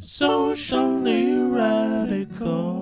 socially radical.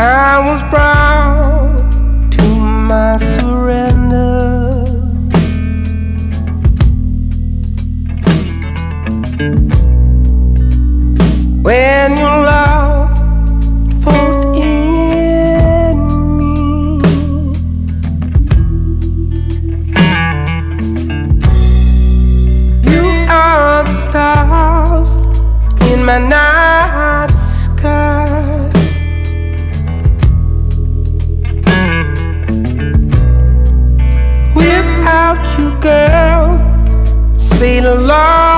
I was proud sail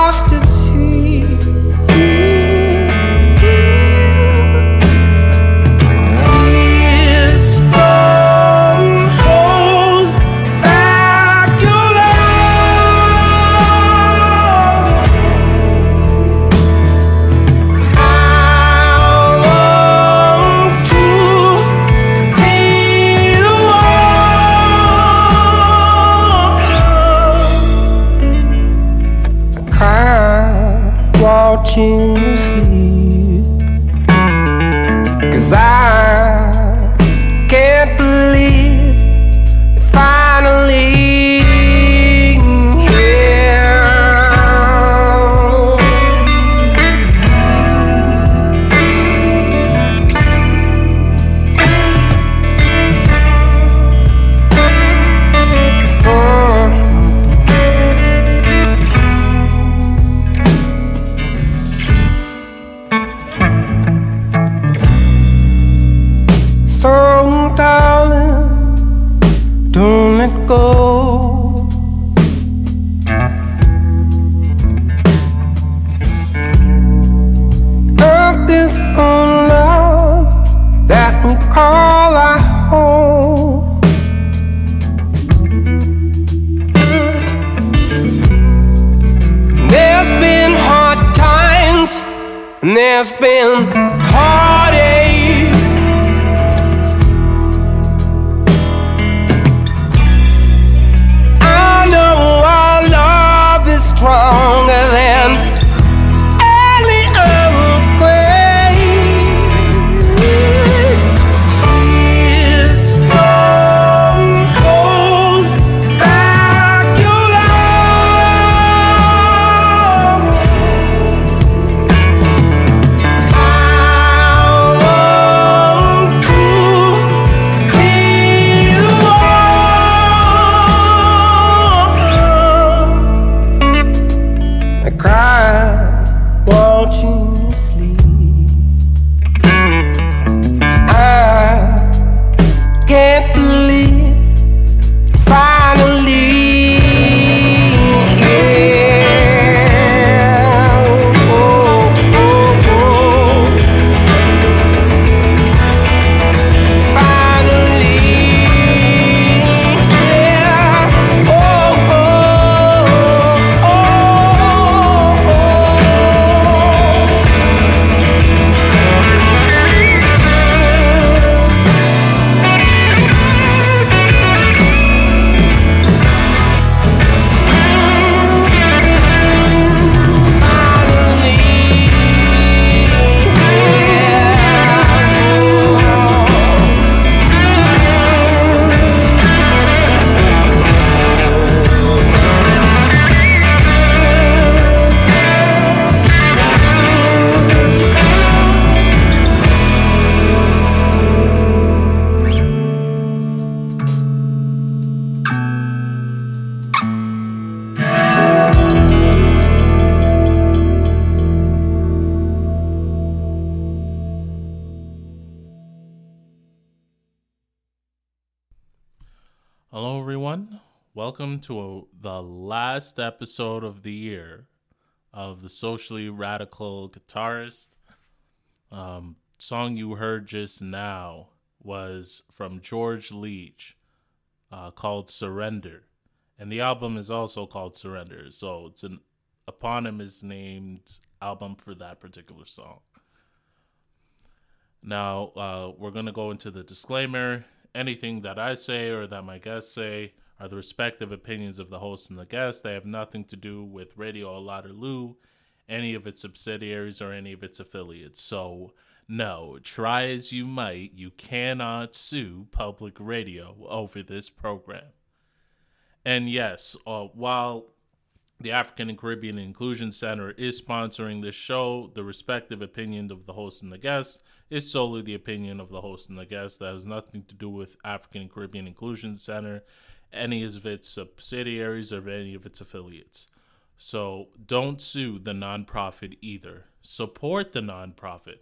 To the last episode of the year of the socially radical guitarist. Um, song you heard just now was from George Leach, uh, called "Surrender," and the album is also called "Surrender." So it's an eponymous named album for that particular song. Now uh, we're gonna go into the disclaimer anything that I say or that my guests say are the respective opinions of the host and the guest. They have nothing to do with Radio Lou, any of its subsidiaries, or any of its affiliates. So, no, try as you might, you cannot sue public radio over this program. And yes, uh, while the African and Caribbean Inclusion Center is sponsoring this show. The respective opinion of the host and the guest is solely the opinion of the host and the guest. That has nothing to do with African and Caribbean Inclusion Center, any of its subsidiaries, or any of its affiliates. So don't sue the nonprofit either. Support the nonprofit,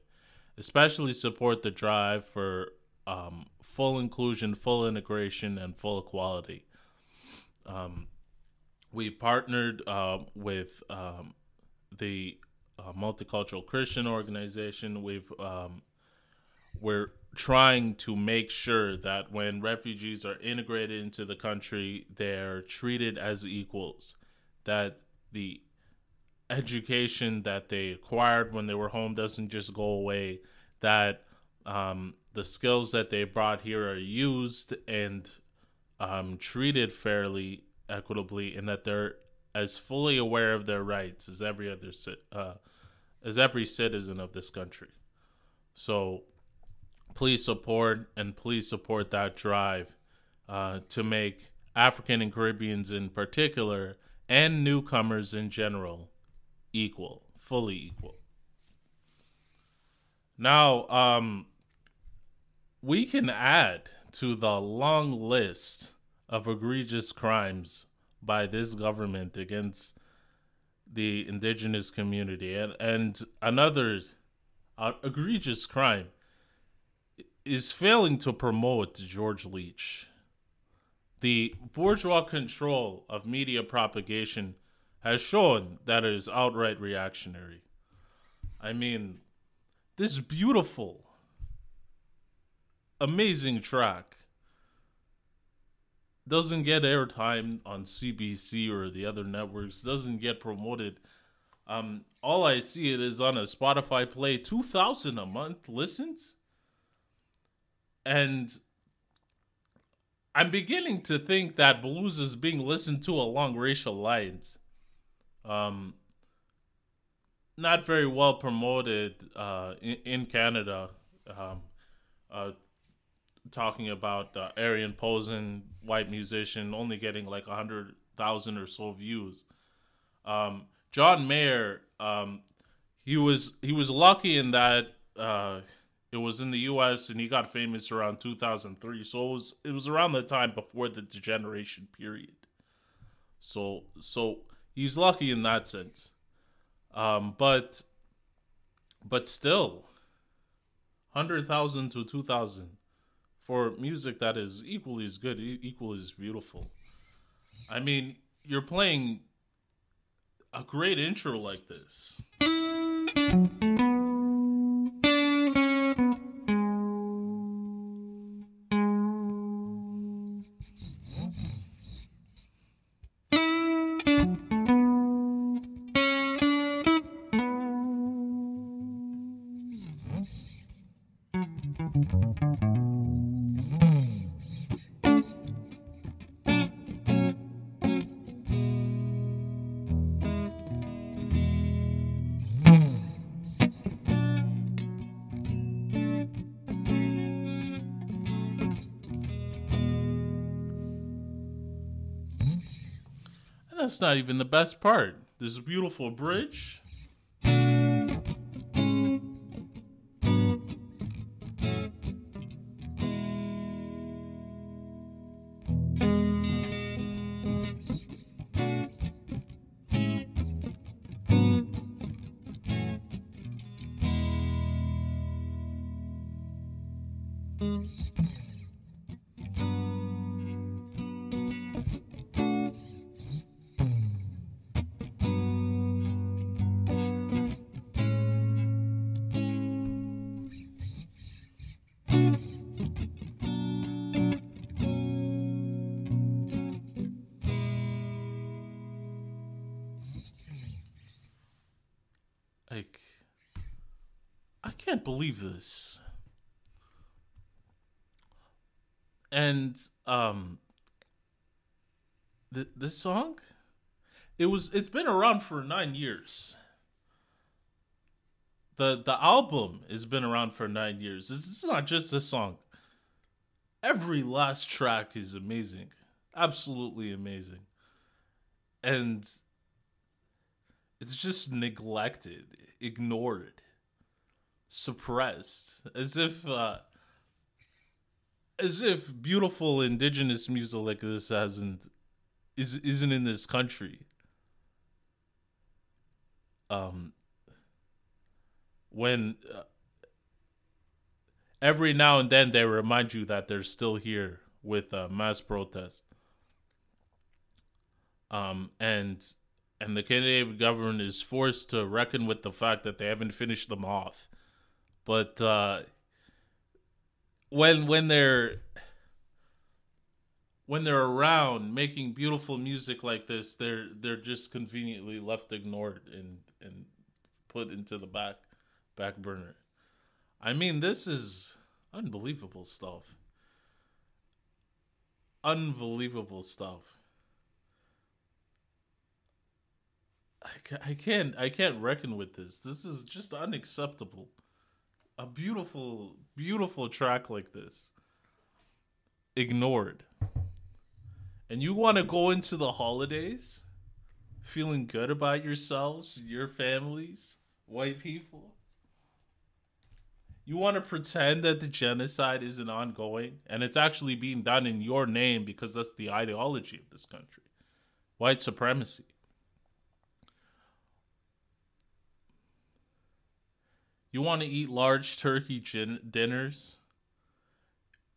especially support the drive for um, full inclusion, full integration, and full equality. Um, we partnered uh, with um, the uh, multicultural Christian organization. We've um, we're trying to make sure that when refugees are integrated into the country, they're treated as equals. That the education that they acquired when they were home doesn't just go away. That um, the skills that they brought here are used and um, treated fairly equitably and that they're as fully aware of their rights as every other uh, as every citizen of this country. So please support and please support that drive uh, to make African and Caribbeans in particular and newcomers in general equal, fully equal. Now, um, we can add to the long list of egregious crimes by this government against the indigenous community. And, and another uh, egregious crime is failing to promote George Leach. The bourgeois control of media propagation has shown that it is outright reactionary. I mean, this beautiful, amazing track doesn't get airtime on CBC or the other networks, doesn't get promoted. Um, all I see it is on a Spotify play, 2000 a month listens. And I'm beginning to think that blues is being listened to along racial lines. Um, not very well promoted uh, in, in Canada. Um, uh, talking about uh, Arian Posen, white musician, only getting like a hundred thousand or so views. Um, John Mayer, um, he was he was lucky in that uh, it was in the U.S. and he got famous around 2003. So it was it was around the time before the degeneration period. So so he's lucky in that sense, um, but but still, hundred thousand to two thousand for music that is equally as good, equally as beautiful. I mean, you're playing a great intro like this. That's not even the best part. A beautiful bridge. Can't believe this. And um th- this song it was it's been around for 9 years. The the album has been around for 9 years. It's, is not just a song. Every last track is amazing. Absolutely amazing. And it's just neglected, ignored, suppressed, as if uh, as if beautiful indigenous music like this hasn't is isn't in this country. Um, when uh, every now and then they remind you that they're still here with uh, mass protest. Um, and and the Canadian government is forced to reckon with the fact that they haven't finished them off. But uh, when when they're when they're around making beautiful music like this, they're they're just conveniently left ignored and and put into the back back burner. I mean, this is unbelievable stuff. Unbelievable stuff. I, I can't I can't reckon with this. This is just unacceptable. A beautiful beautiful track like this ignored. And you want to go into the holidays feeling good about yourselves, your families, white people? You want to pretend that the genocide isn't ongoing and it's actually being done in your name because that's the ideology of this country. White supremacy. You want to eat large turkey gin- dinners?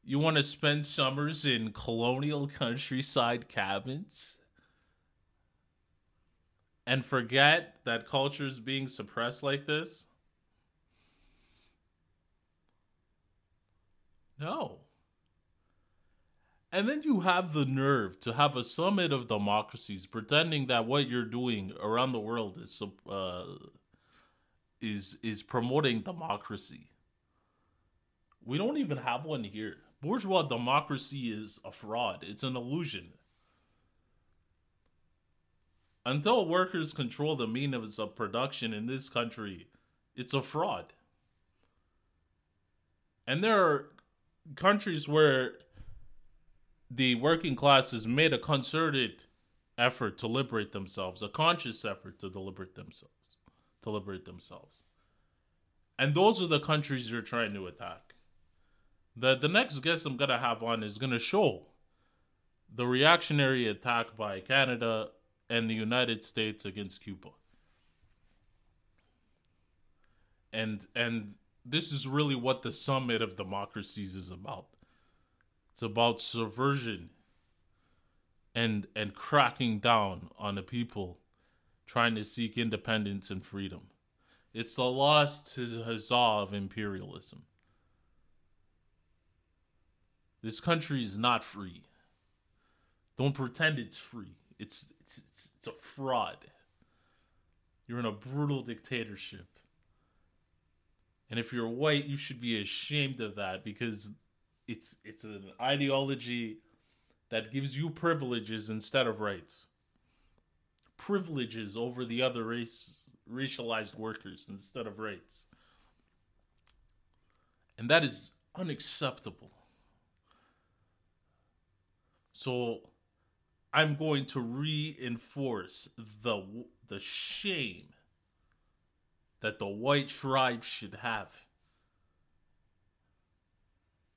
You want to spend summers in colonial countryside cabins? And forget that culture is being suppressed like this? No. And then you have the nerve to have a summit of democracies pretending that what you're doing around the world is uh, is is promoting democracy. We don't even have one here. Bourgeois democracy is a fraud. It's an illusion. Until workers control the means of production in this country, it's a fraud. And there are countries where the working class has made a concerted effort to liberate themselves, a conscious effort to liberate themselves, to liberate themselves. And those are the countries you're trying to attack. The the next guest I'm gonna have on is gonna show the reactionary attack by Canada and the United States against Cuba. And and this is really what the summit of democracies is about. It's about subversion and and cracking down on the people trying to seek independence and freedom. It's the lost huzzah of imperialism. This country is not free. Don't pretend it's free. It's it's it's, it's a fraud. You're in a brutal dictatorship. And if you're white, you should be ashamed of that because it's it's an ideology that gives you privileges instead of rights. Privileges over the other race racialized workers instead of rights. And that is unacceptable. So I'm going to reinforce the the shame that the white tribe should have.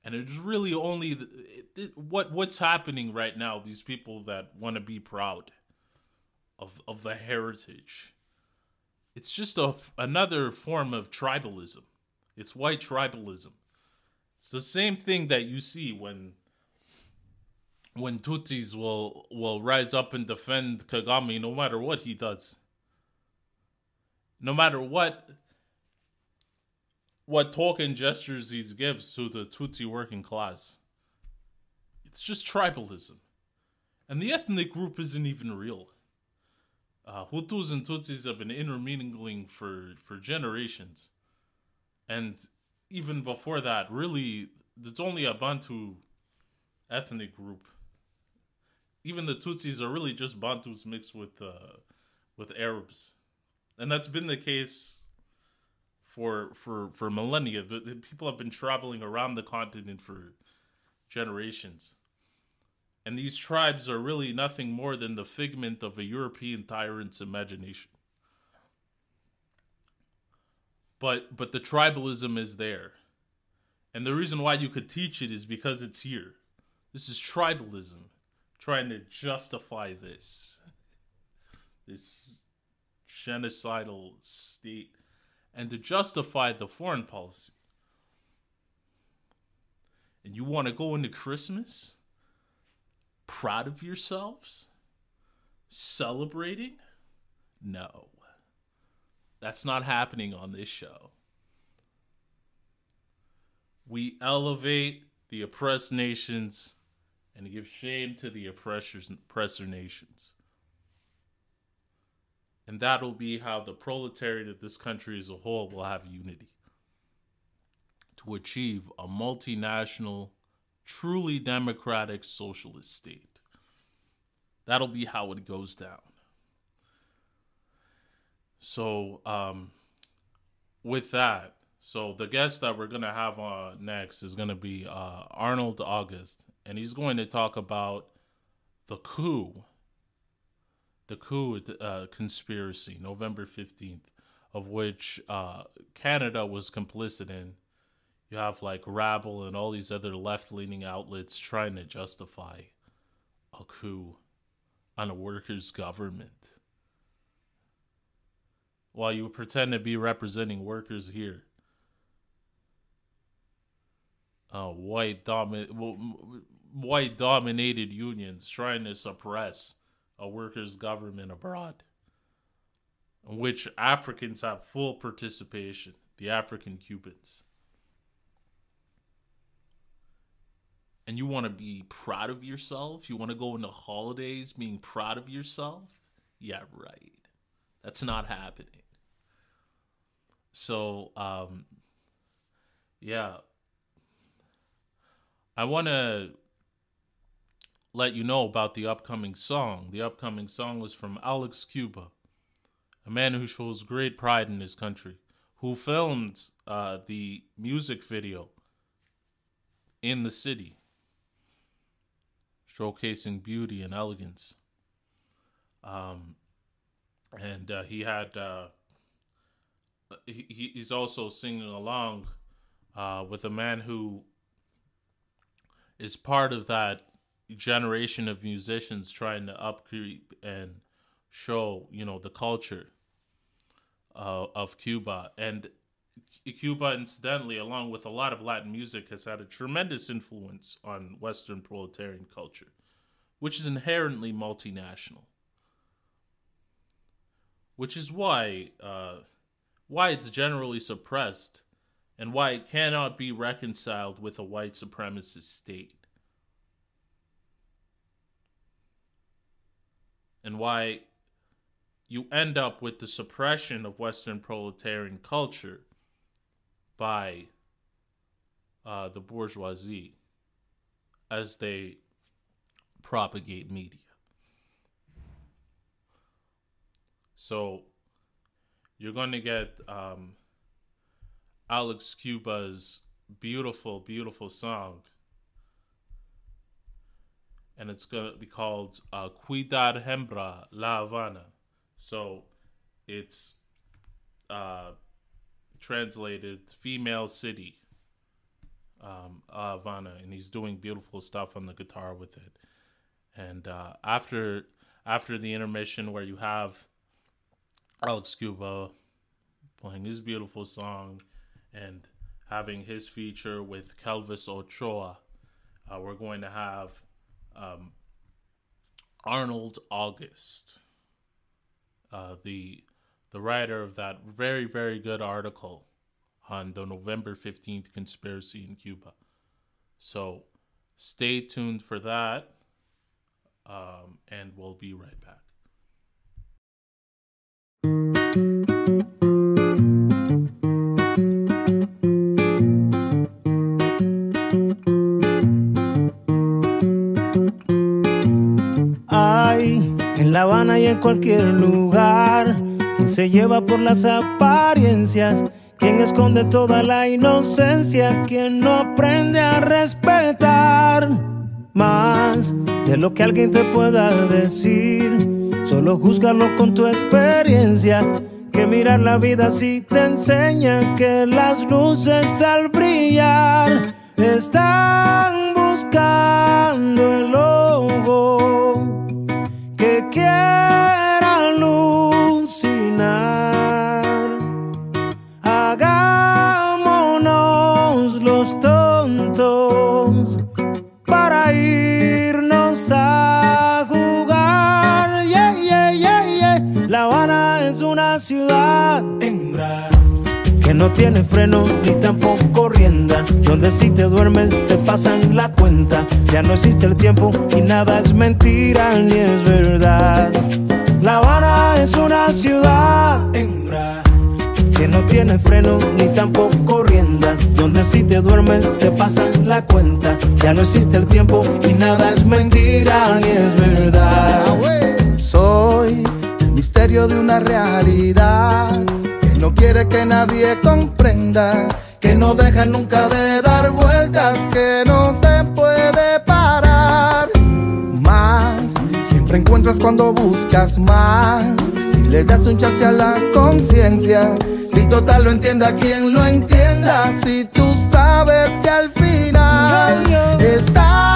And it's really only the, it, what what's happening right now. These people that want to be proud of of the heritage. It's just a another form of tribalism. It's white tribalism. It's the same thing that you see when when Tutsis will will rise up and defend Kagame no matter what he does. No matter what what token gestures he gives to the Tutsi working class. It's just tribalism. And the ethnic group isn't even real. Uh, Hutus and Tutsis have been intermingling for, for generations. And even before that, really, it's only a Bantu ethnic group. Even the Tutsis are really just Bantus mixed with uh, with Arabs, and that's been the case for for for millennia. The, the people have been traveling around the continent for generations. And these tribes are really nothing more than the figment of a European tyrant's imagination. But but the tribalism is there. And the reason why you could teach it is because it's here. This is tribalism trying to justify this. This genocidal state and to justify the foreign policy. And you want to go into Christmas proud of yourselves? Celebrating? No. That's not happening on this show. We elevate the oppressed nations and give shame to the oppressors oppressor nations. And that'll be how the proletariat of this country as a whole will have unity to achieve a multinational, truly democratic socialist state. That'll be how it goes down. So, um, with that, so the guest that we're gonna have on next is gonna be uh, Arnold August, and he's going to talk about the coup, the coup uh, conspiracy, November fifteenth, of which uh, Canada was complicit in. You have like Rabble and all these other left-leaning outlets trying to justify a coup on a workers' government while you pretend to be representing workers here. Uh, white domi- white dominated unions trying to suppress a workers' government abroad, in which Africans have full participation, the African Cubans. And you want to be proud of yourself? You want to go into holidays being proud of yourself? Yeah, right. That's not happening. So, um, yeah, I want to let you know about the upcoming song. The upcoming song was from Alex Cuba, a man who shows great pride in his country, who filmed uh, the music video in the city, showcasing beauty and elegance. Um, and uh, he had. Uh, he, he's also singing along uh, with a man who is part of that generation of musicians trying to upkeep and show you know the culture uh, of Cuba and Cuba incidentally along with a lot of Latin music has had a tremendous influence on western proletarian culture which is inherently multinational which is why uh, why it's generally suppressed, and why it cannot be reconciled with a white supremacist state. And why you end up with the suppression of Western proletarian culture by uh, the bourgeoisie as they propagate media. So you're going to get um, Alex Cuba's beautiful, beautiful song. And it's going to be called uh, Ciudad Hembra La Habana. So it's uh, translated Female City, um, Havana. And he's doing beautiful stuff on the guitar with it. And uh, after after the intermission, where you have Alex Cuba playing his beautiful song and having his feature with Kelvis Ochoa. Uh, we're going to have um, Arnold August, uh, the the writer of that very, very good article on the November 15th conspiracy in Cuba. So stay tuned for that, um, and we'll be right back. Ay, en La Habana y en cualquier lugar. Se lleva por las apariencias, quien esconde toda la inocencia, quien no aprende a respetar más de lo que alguien te pueda decir. Solo júzgalo con tu experiencia. Que mirar la vida si te enseña que las luces al brillar están buscando el ojo no tiene freno ni tampoco riendas, donde si te duermes te pasan la cuenta, ya no existe el tiempo y nada es mentira ni es verdad. La Habana es una ciudad que no tiene freno ni tampoco riendas, donde si te duermes te pasan la cuenta, ya no existe el tiempo y nada es mentira ni es verdad. Soy el misterio de una realidad no quiere que nadie comprenda, que no deja nunca de dar vueltas, que no se puede parar. Más, siempre encuentras cuando buscas más. Si le das un chance a la conciencia, si total lo entienda quien lo entienda, si tú sabes que al final están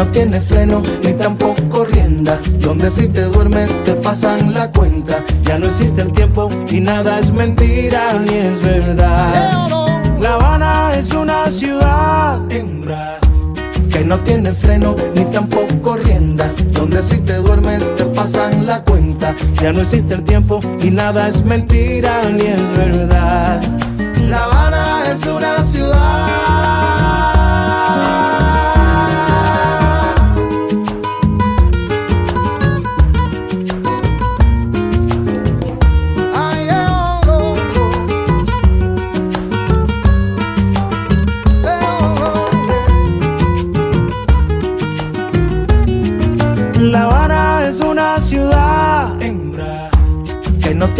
no tiene freno ni tampoco riendas, donde si te duermes te pasan la cuenta. Ya no existe el tiempo y nada es mentira ni es verdad. La Habana es una ciudad hembra que no tiene freno ni tampoco riendas, donde si te duermes te pasan la cuenta. Ya no existe el tiempo y nada es mentira ni es verdad.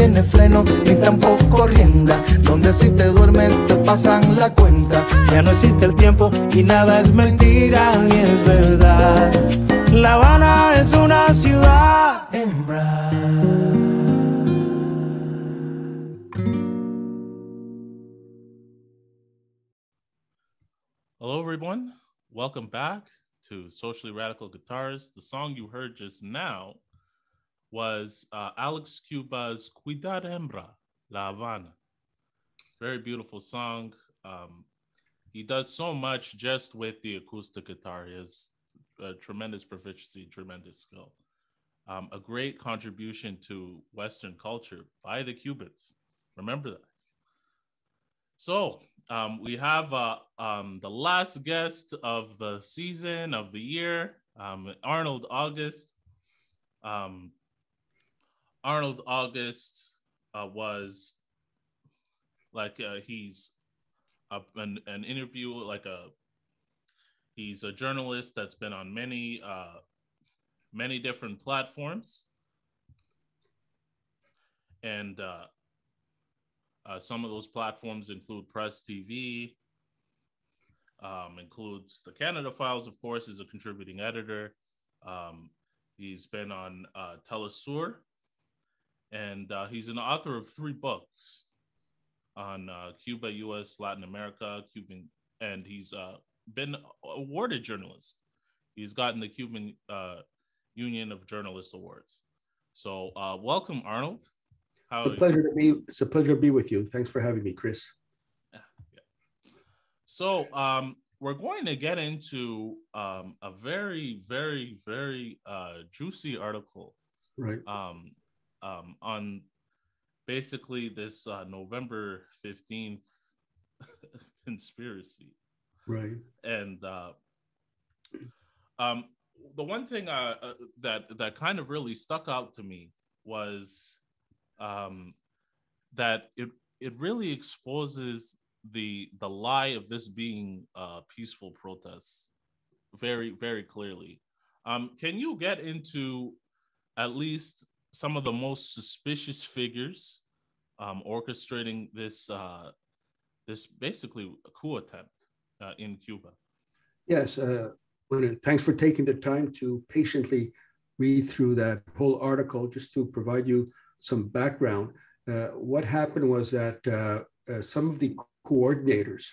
Tiene freno ni tampoco riendas, donde si te duermes te pasan la cuenta. Ya no existe el tiempo y nada es mentira ni es verdad. La Habana es una ciudad Hembra. Hello, everyone. Welcome back to Socially Radical Guitars. The song you heard just now was uh, Alex Cuba's Ciudad Hembra, La Habana. Very beautiful song. Um, he does so much just with the acoustic guitar. He has tremendous proficiency, tremendous skill. Um, a great contribution to Western culture by the Cubans. Remember that. So um, we have uh, um, the last guest of the season of the year, um, Arnold August. Um, Arnold August uh, was like uh, he's a, an, an interview like a he's a journalist that's been on many uh, many different platforms and uh, uh, some of those platforms include Press TV, um, includes the Canada Files, of course, is a contributing editor. Um, he's been on uh, Telesur, and uh, he's an author of three books on uh, Cuba, U.S., Latin America, Cuban, and he's uh, been awarded journalist. He's gotten the Cuban uh, Union of Journalists Awards. So, uh, welcome, Arnold. How It's a pleasure to be. It's a pleasure to be with you. Thanks for having me, Chris. So um, we're going to get into um, a very, very, very uh, juicy article Right. um, um, on basically this uh, November 15th conspiracy. Right. And uh, um, the one thing uh, uh, that that kind of really stuck out to me was um, that it it really exposes the the lie of this being uh, peaceful protests very very clearly. Um, can you get into at least some of the most suspicious figures um, orchestrating this uh, this basically coup attempt uh, in Cuba? Yes. Uh, thanks for taking the time to patiently read through that whole article. Just to provide you some background, uh, what happened was that uh, uh, some of the coordinators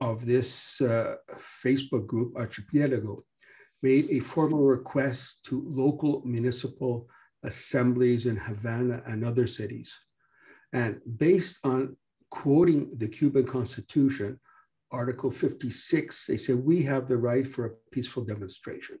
of this Facebook group, Archipelago, made a formal request to local municipal assemblies in Havana and other cities. And based on quoting the Cuban Constitution, Article 56, they said, we have the right for a peaceful demonstration.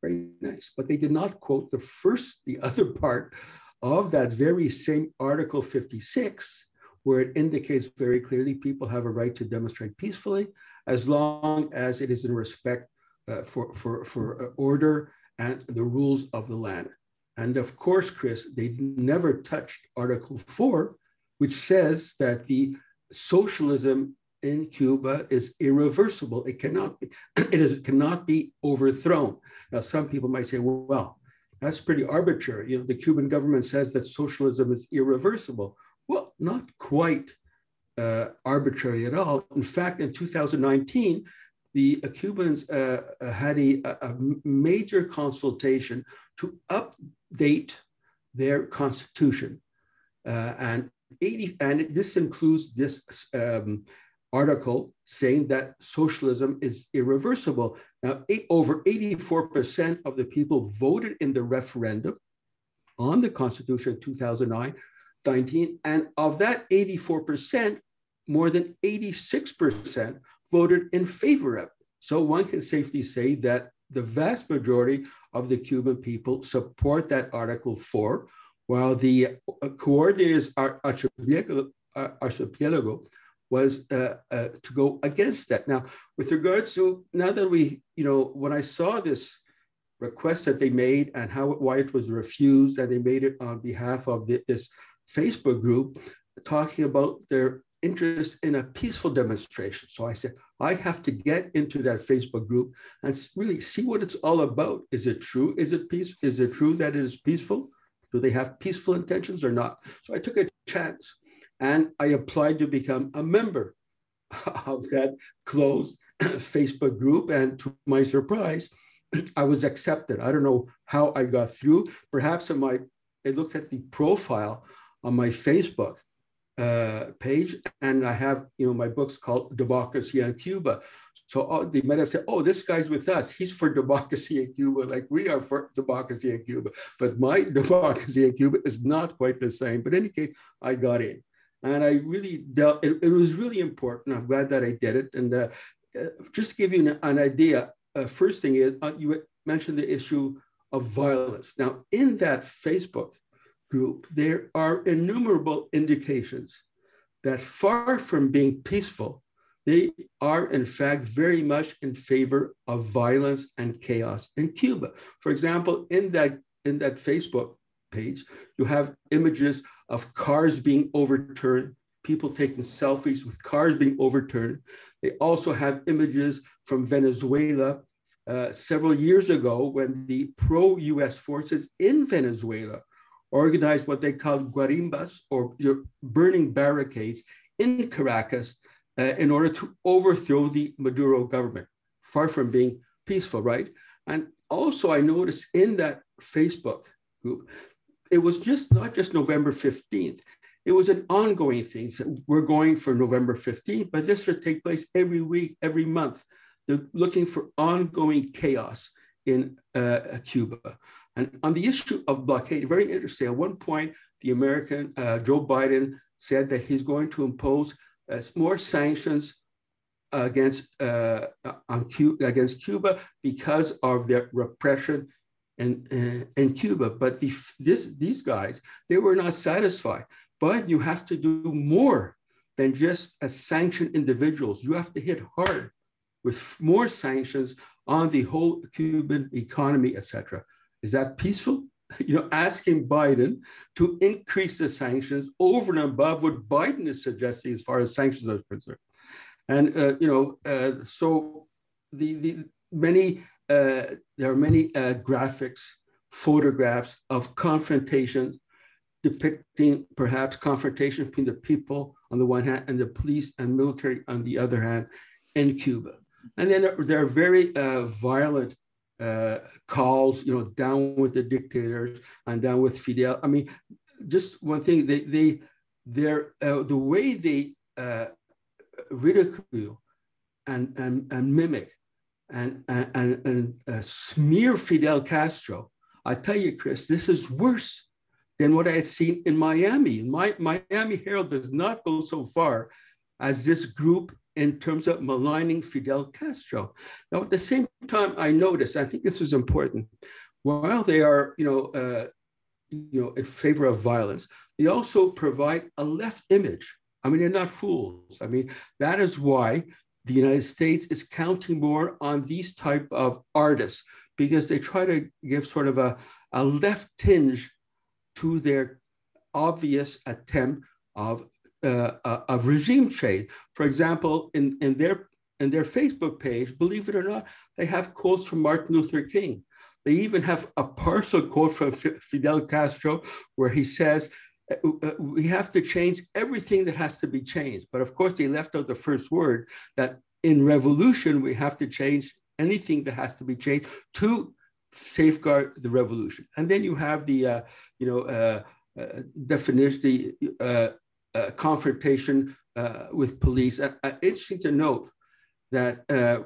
Very nice. But they did not quote the first, the other part of that very same Article 56, where it indicates very clearly people have a right to demonstrate peacefully as long as it is in respect uh, for, for, for uh, order and the rules of the land. And of course, Chris, they never touched Article 4, which says that the socialism in Cuba is irreversible. It cannot be, it is, it cannot be overthrown. Now, some people might say, well, that's pretty arbitrary. You know, the Cuban government says that socialism is irreversible. Well, not quite uh, arbitrary at all. In fact, in 2019, the uh, Cubans uh, had a, a, major consultation to update their constitution. Uh, and 80, and this includes this um, article saying that socialism is irreversible. Now, eight, over 84% of the people voted in the referendum on the Constitution 2009, 19, and of that 84%, more than 86% voted in favor of it. So one can safely say that the vast majority of the Cuban people support that Article 4, while the uh, coordinators archipelago, uh, archipelago was uh, uh, to go against that. Now, with regards to now that we, you know, when I saw this request that they made and how why it was refused, and they made it on behalf of the, this Facebook group, talking about their interest in a peaceful demonstration. So I said, I have to get into that Facebook group and really see what it's all about. Is it true? Is it peace? Is it true that it is peaceful? Do they have peaceful intentions or not? So I took a chance and I applied to become a member of that closed Facebook group. And to my surprise, I was accepted. I don't know how I got through. Perhaps on my, I looked at the profile on my Facebook uh, page, and I have, you know, my book's called Democracy in Cuba. So oh, they might have said, "Oh, this guy's with us. He's for democracy in Cuba, like we are for democracy in Cuba." But my democracy in Cuba is not quite the same. But in any case, I got in and I really dealt. It, it, was really important. I'm glad that I did it. And uh, uh, just to give you an, an idea, uh, first thing is uh, you mentioned the issue of violence. Now, in that Facebook group, there are innumerable indications that far from being peaceful, they are in fact very much in favor of violence and chaos in Cuba. For example, in that in that Facebook page, you have images of cars being overturned, people taking selfies with cars being overturned. They also have images from Venezuela uh, several years ago when the pro US forces in Venezuela organized what they called guarimbas or burning barricades in Caracas uh, in order to overthrow the Maduro government, far from being peaceful, right? And also, I noticed in that Facebook group, it was just not just November 15th. It was an ongoing thing. So we're going for November 15th, but this should take place every week, every month. They're looking for ongoing chaos in uh, Cuba. And on the issue of blockade, very interesting. At one point, the American uh, Joe Biden said that he's going to impose uh, more sanctions against uh, on Cuba, against Cuba because of their repression in, in, in Cuba. But the, this, these guys, they were not satisfied. But you have to do more than just as sanction individuals. You have to hit hard with more sanctions on the whole Cuban economy, etc. Is that peaceful? You know, asking Biden to increase the sanctions over and above what Biden is suggesting as far as sanctions are concerned. And uh, you know, uh, so the the many uh, there are many uh, graphics, photographs of confrontations depicting perhaps confrontation between the people on the one hand and the police and military on the other hand in Cuba. And then there are very uh, violent uh, calls, you know, down with the dictators and down with Fidel. I mean, just one thing, they, they, they're, uh, the way they uh, ridicule and, and, and mimic and, and, and uh, smear Fidel Castro, I tell you, Chris, this is worse than what I had seen in Miami. My, Miami Herald does not go so far as this group in terms of maligning Fidel Castro. Now, at the same time, I noticed, I think this is important, while they are, you know, uh, you know, in favor of violence, they also provide a left image. I mean, they're not fools. I mean, that is why the United States is counting more on these type of artists because they try to give sort of a, a left tinge to their obvious attempt of uh, a, regime change. For example, in, in, their, in their Facebook page, believe it or not, they have quotes from Martin Luther King. They even have a partial quote from Fidel Castro where he says, uh, uh, we have to change everything that has to be changed. But of course, they left out the first word that in revolution, we have to change anything that has to be changed to safeguard the revolution. And then you have the, uh, you know, uh, uh, definition, the uh, confrontation uh, with police. Uh, interesting to note that uh,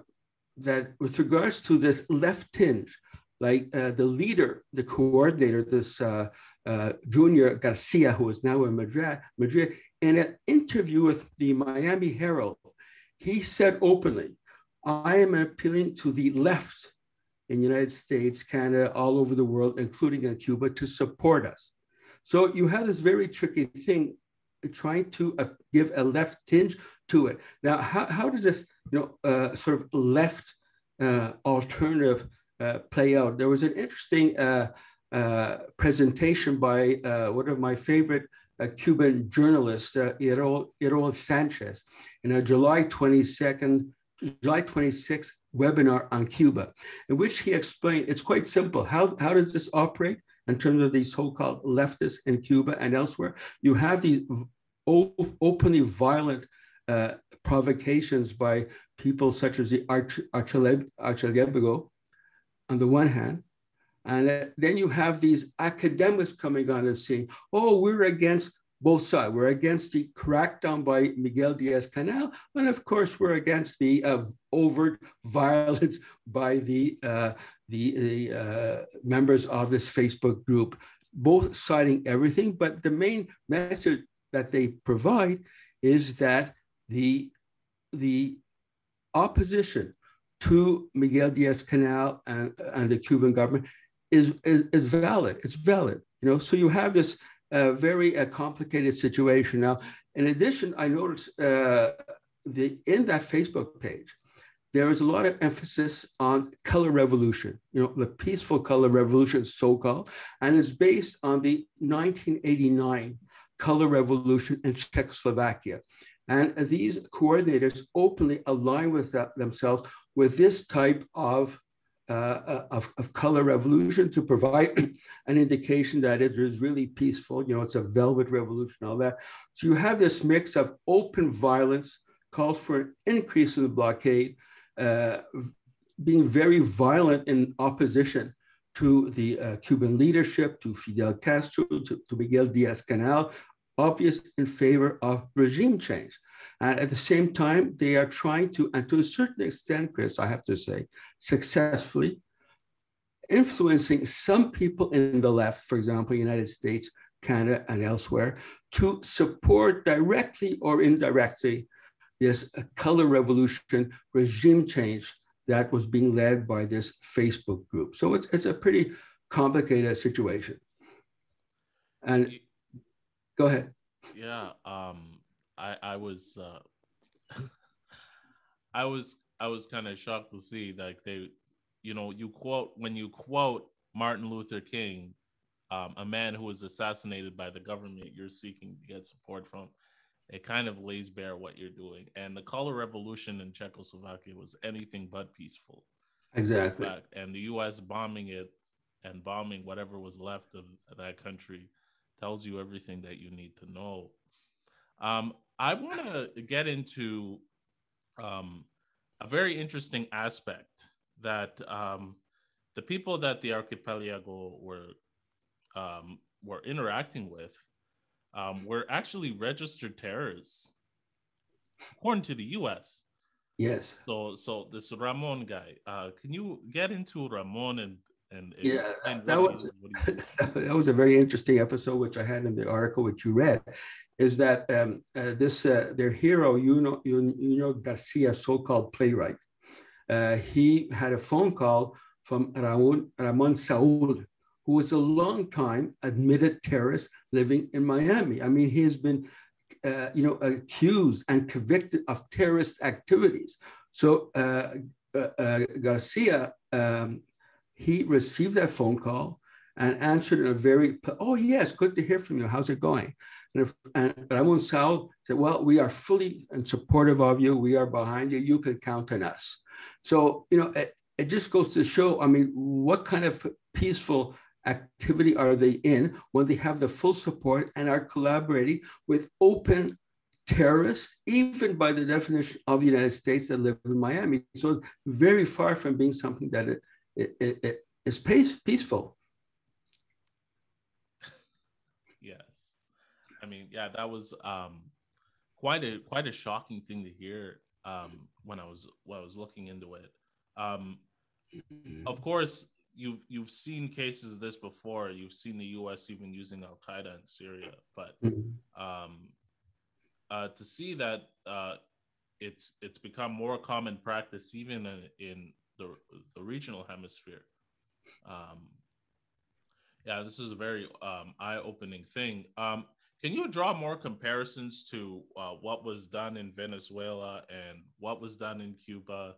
that with regards to this left tinge, like uh, the leader, the coordinator, this Yunior Garcia, who is now in Madrid, Madrid, in an interview with the Miami Herald, he said openly, I am appealing to the left in the United States, Canada, all over the world, including in Cuba, to support us. So you have this very tricky thing trying to uh, give a left tinge to it. Now, how, how does this you know, uh, sort of left uh, alternative uh, play out? There was an interesting uh, uh, presentation by one of my favorite Cuban journalists, uh, Errol, Sanchez, in a July 22nd, July 26th webinar on Cuba, in which he explained it's quite simple. How, how does this operate in terms of these so called leftists in Cuba and elsewhere? You have these openly violent uh, provocations by people such as the Arch- Archipelago on the one hand, and uh, then you have these academics coming on and saying, Oh, we're against both sides. We're against the crackdown by Miguel Diaz Canel, and of course, we're against the uh, overt violence by the uh, the, the uh, members of this Facebook group. Both citing everything, but the main message that they provide is that the the opposition to Miguel Diaz-Canel and, and the Cuban government is, is, is valid. It's valid. You know, so you have this a very uh, complicated situation. Now, in addition, I noticed uh, the, in that Facebook page, there is a lot of emphasis on color revolution, you know, the peaceful color revolution, so-called, and it's based on the 1989 color revolution in Czechoslovakia. And these coordinators openly align with that, themselves with this type of uh, uh, of, of, color revolution to provide an indication that it is really peaceful. You know, it's a velvet revolution, all that. So you have this mix of open violence, calls for an increase in the blockade, uh, being very violent in opposition to the uh, Cuban leadership, to Fidel Castro, to, to Miguel Diaz-Canel, obvious in favor of regime change. And at the same time, they are trying to, and to a certain extent, Chris, I have to say, successfully influencing some people in the left, for example, United States, Canada, and elsewhere, to support directly or indirectly this color revolution regime change that was being led by this Facebook group. So it's, it's a pretty complicated situation. And go ahead. Yeah, um, I I was uh, I was I was kind of shocked to see like they, you know, you quote when you quote Martin Luther King, um, a man who was assassinated by the government you're seeking to get support from. It kind of lays bare what you're doing, and the color revolution in Czechoslovakia was anything but peaceful. Exactly. Fact. And the U.S. bombing it and bombing whatever was left of that country tells you everything that you need to know. Um, I want to get into um, a very interesting aspect that um, the people that the archipelago were um, were interacting with um, were actually registered terrorists, according to the U.S. Yes. So, so this Ramon guy, uh, can you get into Ramon and and, and Yeah, explain that was that was a very interesting episode, which I had in the article which you read, is that um, uh, this uh, their hero, Yunior Garcia, so-called playwright, uh, he had a phone call from Ramon, Ramon Saul, who was a long time admitted terrorist living in Miami. I mean, he has been, uh, you know, accused and convicted of terrorist activities. So uh, uh, uh, Garcia, um, he received that phone call and answered in a very, oh yes, good to hear from you. How's it going? And, if, and Ramon Saul said, well, we are fully and supportive of you. We are behind you. You can count on us. So, you know, it, it just goes to show, I mean, what kind of peaceful activity are they in when they have the full support and are collaborating with open terrorists, even by the definition of the United States that live in Miami. So very far from being something that it, it, it, it is peace, peaceful. Yes, I mean, yeah, that was um, quite a quite a shocking thing to hear um, when I was when I was looking into it. Um, of course, you've you've seen cases of this before. You've seen the U.S. even using Al Qaeda in Syria, but Mhm. um, uh, to see that uh, it's it's become more common practice even in, in the the regional hemisphere. Um, yeah, this is a very um, eye-opening thing. Um, can you draw more comparisons to uh, what was done in Venezuela and what was done in Cuba,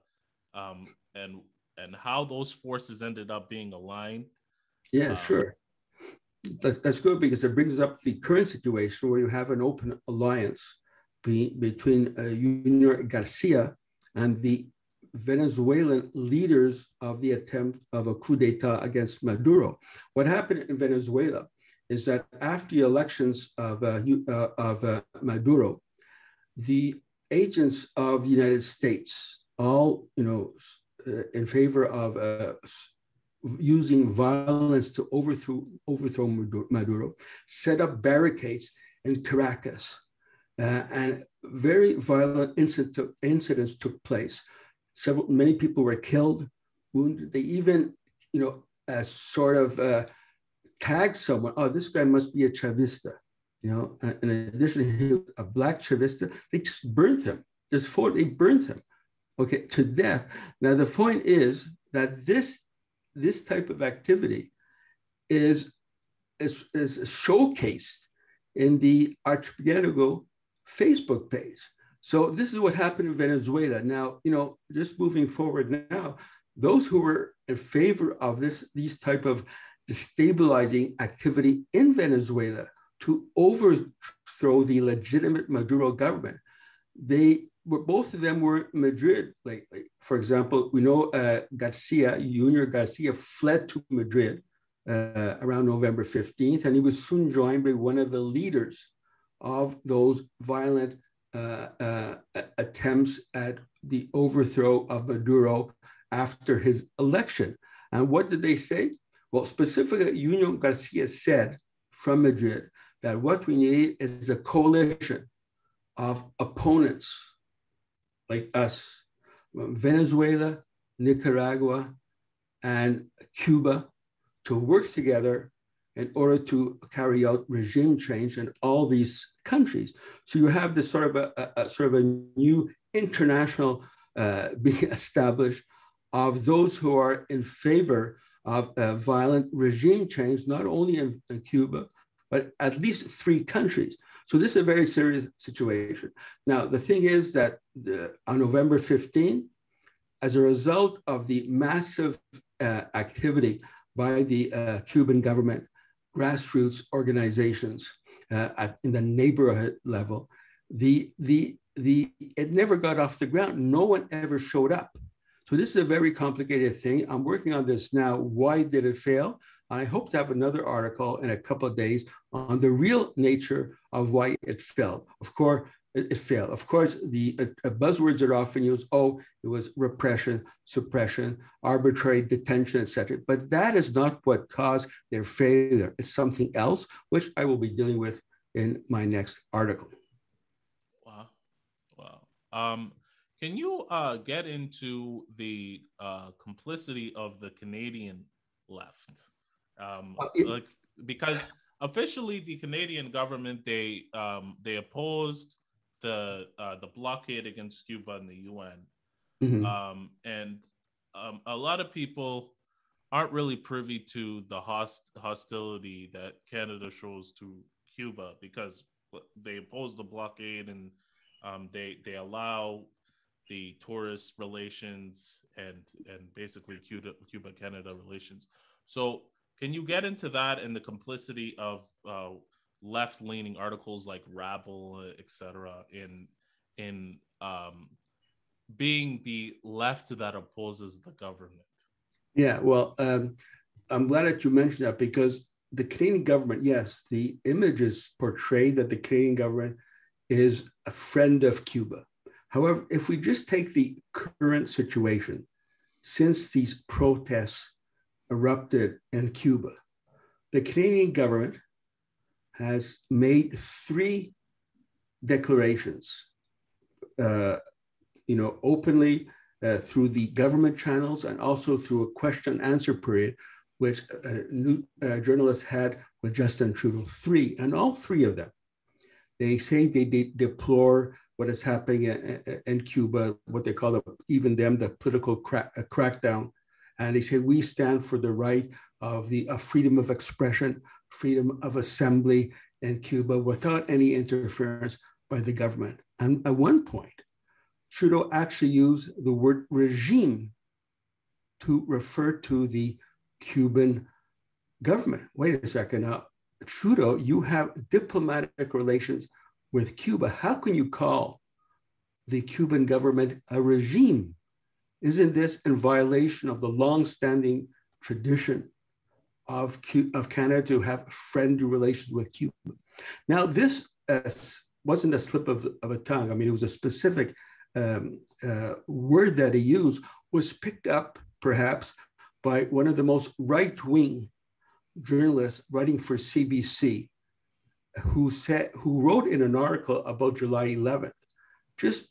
um, and and how those forces ended up being aligned? Yeah, Um, sure. That's, that's good because it brings up the current situation where you have an open alliance be, between uh, Yunior Garcia and the Venezuelan leaders of the attempt of a coup d'etat against Maduro. What happened in Venezuela is that after the elections of, uh, uh, of uh, Maduro, the agents of the United States, all you know, in favor of uh, using violence to overthrow overthrow Maduro, set up barricades in Caracas, uh, and very violent incident, incidents took place. Several many people were killed, wounded. They even, you know, uh, sort of uh, tagged someone. Oh, this guy must be a Chavista. You know, and in addition, he was a black Chavista. They just burnt him. Just for they burnt him, okay, to death. Now the point is that this this type of activity is is, is showcased in the Archipelago Facebook page. So this is what happened in Venezuela. Now, you know, just moving forward now, those who were in favor of this these type of destabilizing activity in Venezuela to overthrow the legitimate Maduro government, they were both of them were in Madrid lately. For example, we know uh, Garcia, Yunior Garcia, fled to Madrid uh, around November 15th, and he was soon joined by one of the leaders of those violent uh, uh, attempts at the overthrow of Maduro after his election. And what did they say? Well, specifically, Yunior Garcia said from Madrid that what we need is a coalition of opponents like us, Venezuela, Nicaragua, and Cuba, to work together in order to carry out regime change in all these countries. So you have this sort of a, a- a sort of a new international uh, being established of those who are in favor of violent regime change, not only in, in Cuba, but at least three countries. So this is a very serious situation. Now, the thing is that the, on November 15, as a result of the massive uh, activity by the uh, Cuban government, grassroots organizations uh, at, in the neighborhood level, the, the, the, it never got off the ground. No one ever showed up. So this is a very complicated thing. I'm working on this now. Why did it fail? I hope to have another article in a couple of days on the real nature of why it failed. Of course, it, it failed. Of course, the uh, buzzwords are often used. Oh, it was repression, suppression, arbitrary detention, etc. But that is not what caused their failure. It's something else, which I will be dealing with in my next article. Wow, wow. Um, can you uh, get into the uh, complicity of the Canadian left? Um, uh, like because officially the Canadian government they um, they opposed the uh, the blockade against Cuba in the UN, mm-hmm. um, and um, a lot of people aren't really privy to the host- hostility that Canada shows to Cuba because they oppose the blockade and um, they they allow the tourist relations and and basically Cuba Cuba Canada relations. So can you get into that and the complicity of uh, left leaning articles like Rabble, etc., in in um, being the left that opposes the government? Yeah, well, um, I'm glad that you mentioned that because the Canadian government, yes, the images portray that the Canadian government is a friend of Cuba. However, if we just take the current situation, since these protests erupted in Cuba, the Canadian government has made three declarations, uh, you know, openly uh, through the government channels and also through a question answer period, which uh, new, uh, journalists had with Justin Trudeau. Three, and all three of them, they say they de- deplore what is happening in, in, Cuba, what they call the, even them the political crack, uh, crackdown and they say, we stand for the right of the of freedom of expression, freedom of assembly in Cuba without any interference by the government. And at one point, Trudeau actually used the word regime to refer to the Cuban government. Wait a second now. Trudeau, you have diplomatic relations with Cuba. How can you call the Cuban government a regime? Isn't this in violation of the long-standing tradition of, of Canada to have friendly relations with Cuba? Now, this uh, wasn't a slip of, of a tongue. I mean, it was a specific um, uh, word that he used was picked up perhaps by one of the most right-wing journalists writing for CBC, who said who wrote in an article about July 11th, just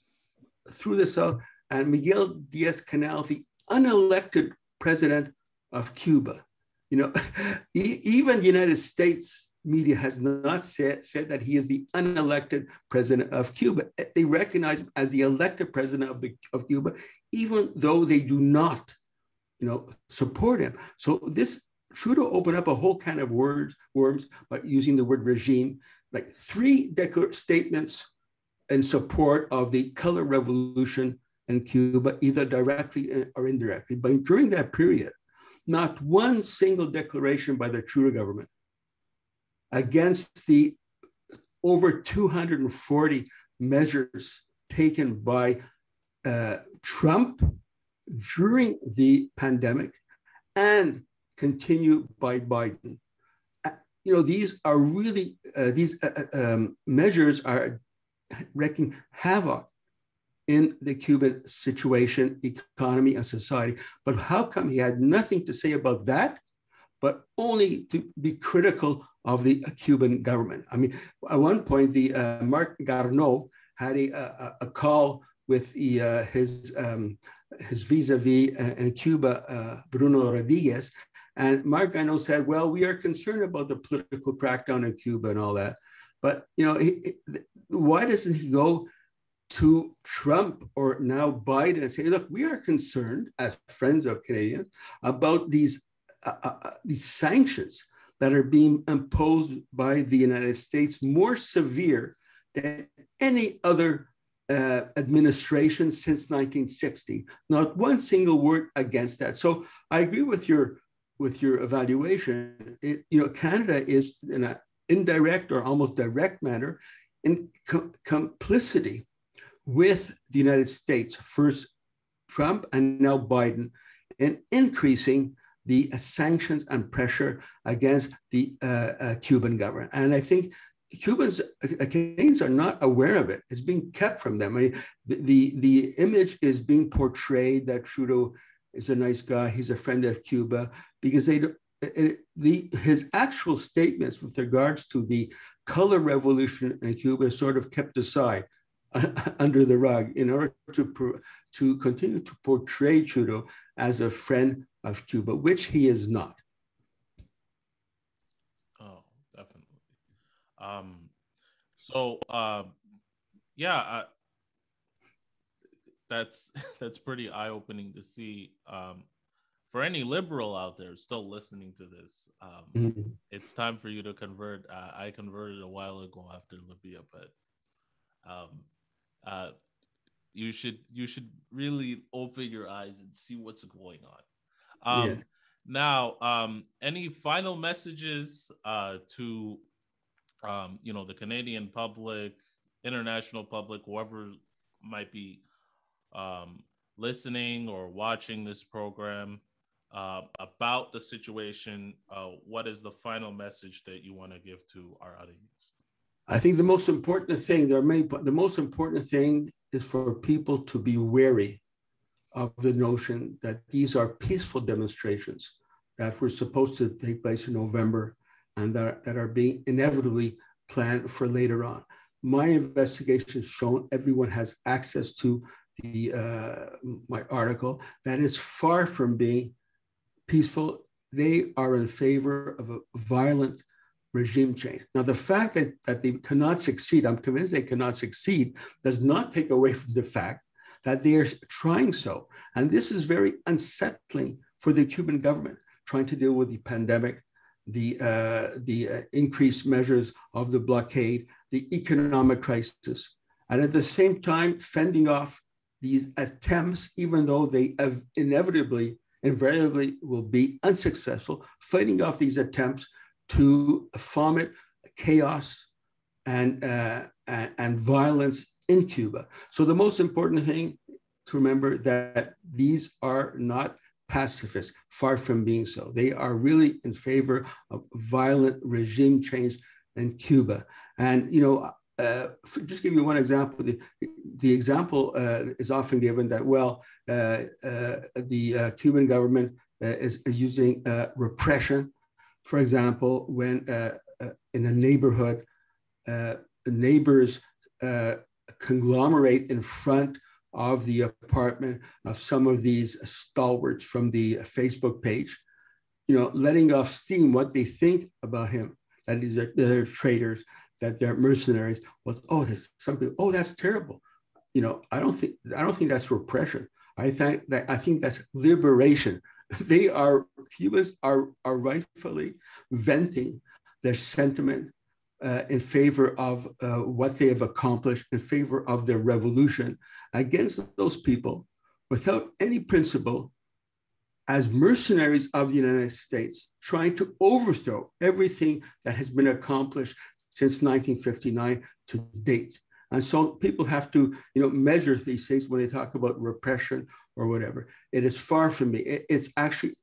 threw this out and Miguel Diaz-Canel, the unelected president of Cuba. You know, even the United States media has not said, said that he is the unelected president of Cuba. Eh, they recognize him as the elected president of, the, of Cuba, even though they do not, you know, support him. So this Trudeau opened up a whole kind of words, worms by using the word regime, like three statements in support of the color revolution in Cuba, either directly or indirectly. But during that period, not one single declaration by the Trudeau government against the over 240 measures taken by uh, Trump during the pandemic and continue by Biden. Uh, you know, these are really, uh, these uh, uh, um, measures are wreaking havoc in the Cuban situation, economy, and society. But how come he had nothing to say about that, but only to be critical of the Cuban government? I mean, at one point, the uh, Marc Garneau had a, a, a call with the, uh, his um, his vis-a-vis uh, in Cuba, uh, Bruno Rodriguez, and Marc Garneau said, "Well, we are concerned about the political crackdown in Cuba and all that." But you know, he, why doesn't he go to Trump or now Biden and say, look, we are concerned as friends of Canadians about these uh, uh, these sanctions that are being imposed by the United States more severe than any other uh, administration since 1960. Not one single word against that. So I agree with your with your evaluation. It, you know, Canada is in an indirect or almost direct manner in co- complicity with the United States. First Trump and now Biden in increasing the uh, sanctions and pressure against the uh, uh, Cuban government. And I think Cubans, uh, Canadians are not aware of it. It's being kept from them. I mean, the, the, the image is being portrayed that Trudeau is a nice guy. He's a friend of Cuba because they it, the his actual statements with regards to the color revolution in Cuba sort of kept aside under the rug in order to to continue to portray Trudeau as a friend of Cuba, which he is not. Oh, definitely. Um, so, um, yeah, I, that's that's pretty eye opening to see. Um, for any liberal out there still listening to this, um, mm-hmm. it's time for you to convert. Uh, I converted a while ago after Libya, but um, uh, you should you should really open your eyes and see what's going on. Um, yes. Now, um, any final messages uh, to um, you know the Canadian public, international public, whoever might be um, listening or watching this program uh, about the situation? Uh, what is the final message that you want to give to our audience? I think the most important thing, there are many, the most important thing is for people to be wary of the notion that these are peaceful demonstrations that were supposed to take place in November and that, that are being inevitably planned for later on. My investigation has shown everyone has access to the uh, my article that is far from being peaceful. They are in favor of a violent regime change. Now, the fact that, that they cannot succeed, I'm convinced they cannot succeed, does not take away from the fact that they are trying so. And this is very unsettling for the Cuban government, trying to deal with the pandemic, the, uh, the uh, increased measures of the blockade, the economic crisis, and at the same time fending off these attempts, even though they inevitably, invariably will be unsuccessful, fighting off these attempts to foment chaos and, uh, and, and violence in Cuba. So the most important thing to remember that these are not pacifists, far from being so. They are really in favor of violent regime change in Cuba. And, you know, uh, just give you one example, the, the example uh, is often given that, well, uh, uh the uh, Cuban government uh, is, using repression for example, when uh, uh, in a neighborhood, uh, neighbors uh, conglomerate in front of the apartment of some of these stalwarts from the Facebook page, you know, letting off steam what they think about him, that these are, they're traitors, that they're mercenaries. Was oh, something. Oh, that's terrible. You know, I don't think I don't think that's repression. I think that I think that's liberation they are Cubans are, are rightfully venting their sentiment uh, in favor of uh, what they have accomplished, in favor of their revolution against those people without any principle as mercenaries of the United States, trying to overthrow everything that has been accomplished since 1959 to date. And so people have to, you know, measure these things when they talk about repression or whatever. It is far from me. It, it's actually,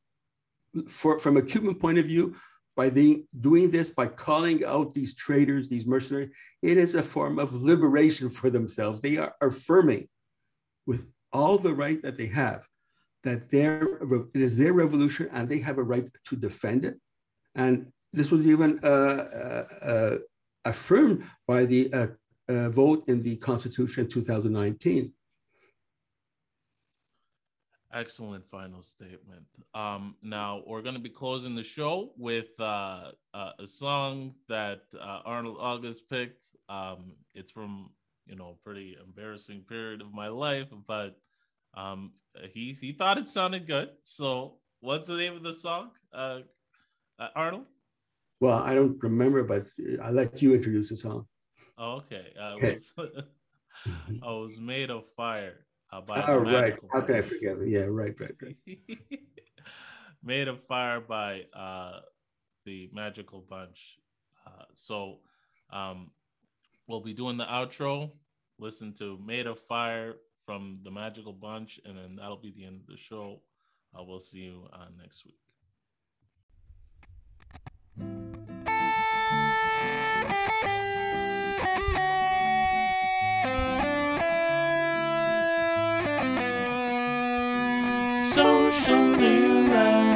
for, from a Cuban point of view, by the, doing this, by calling out these traitors, these mercenaries, it is a form of liberation for themselves. They are affirming with all the right that they have that their, it is their revolution and they have a right to defend it. And this was even uh, uh, uh, affirmed by the uh, uh, vote in the Constitution 2019. Excellent final statement. Um, now we're going to be closing the show with uh, uh, a song that uh, Arnold August picked. Um, it's from you know a pretty embarrassing period of my life, but um, he he thought it sounded good. So what's the name of the song, uh, uh, Arnold? Well, I don't remember, but I let you introduce the song. Oh, okay. okay. Was made of fire. Oh, right. How could I forget? Yeah, right, right, right. Made of fire by uh, the magical bunch. Uh, so um, we'll be doing the outro. Listen to Made of Fire from the magical bunch, and then that'll be the end of the show. Uh, we'll see you uh, next week. 生想你了